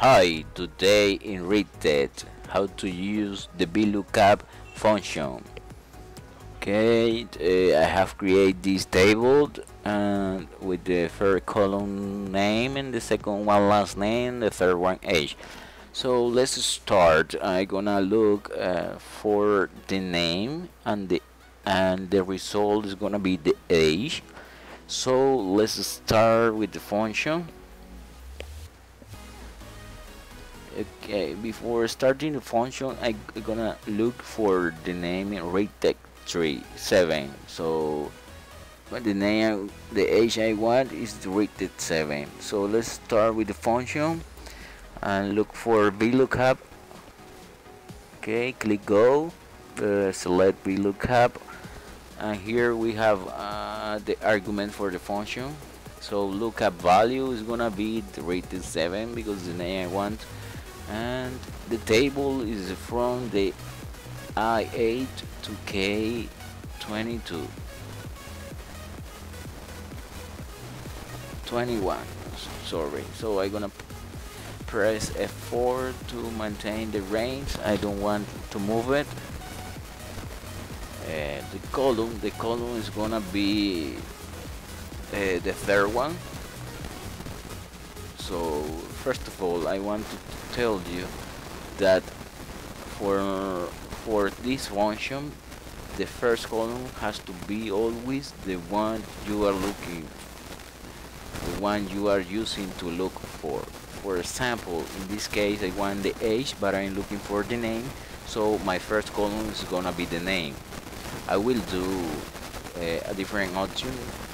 Hi, today in RITEC, how to use the VLOOKUP function. Okay, uh, I have created this table and with the first column name and the second one last name, the third one age. So let's start. I'm gonna look uh, for the name and the and the result is gonna be the age. So let's start with the function okay before starting the function I gonna look for the name RITEC 37 so the name the age I want is RITEC 7 so let's start with the function and look for VLOOKUP. Okay click go uh, select VLOOKUP. And here we have uh, the argument for the function. So lookup value is gonna be RITEC 7 because the name I want and the table is from the I8 to K22 21 sorry. So I'm gonna press F4 to maintain the range. I don't want to move it. Uh, the column the column is gonna be uh, the third one. So first of all I want to tell you that for for this function the first column has to be always the one you are looking the one you are using to look for. For example in this case I want the age but I'm looking for the name so my first column is gonna be the name. I will do uh, a different option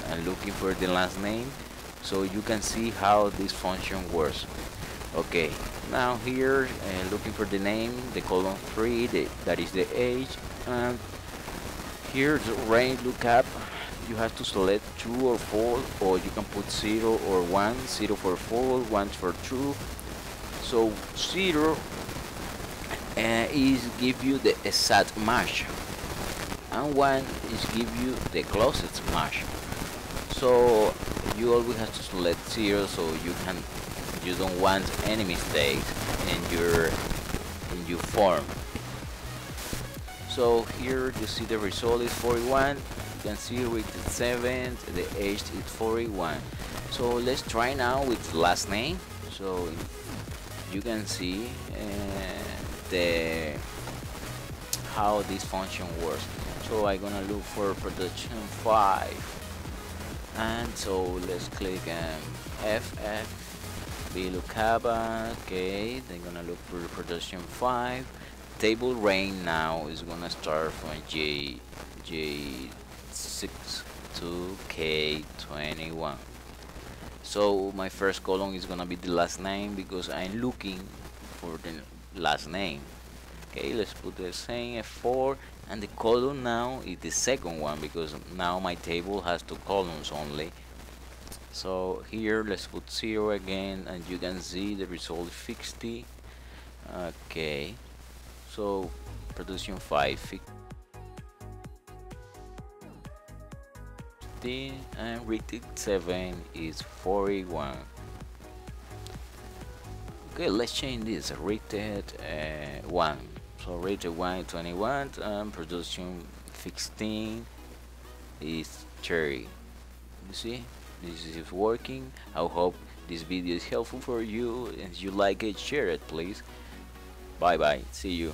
and looking for the last name so you can see how this function works. Okay now here uh, looking for the name the column 3 the, that is the age and here the range lookup you have to select true or false or you can put 0 or 1 0 for false 1 for true so 0 uh, is give you the exact match and 1 is give you the closest match so you always have to select 0 so you can you don't want any mistakes in your in your form. So here you see the result is 41 you can see with the 7 the age is 41 so let's try now with last name. So you can see uh, the how this function works. So I'm gonna look for production 5 and so let's click um, FF VLOOKUP okay they're gonna look for production 5 table range now is gonna start from J J6 to K21 so my first column is gonna be the last name because I'm looking for the last name okay let's put the same F4 and the column now is the second one because now my table has two columns only. So here let's put 0 again and you can see the result 60 okay so production 5 50 and rated 7 is 41 okay let's change this rated uh, 1 so rated 121 and um, production 16 is 30 you see this is working. I hope this video is helpful for you. And if you like it share it please. Bye bye see you